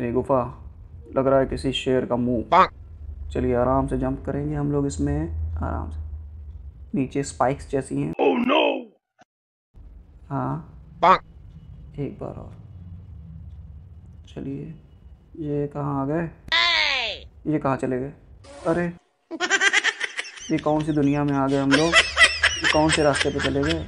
ये गुफा लग रहा है किसी शेर का मुँह। चलिए आराम से जंप करेंगे हम लोग इसमें आराम से। नीचे स्पाइक्स जैसी हैं। Oh no! हाँ। एक बार और। चलिए ये कहाँ आ गए? ये कहाँ चले गए? अरे! ये कौन सी दुनिया में आ गए हम लोग? कौन से रास्ते पे चले गए?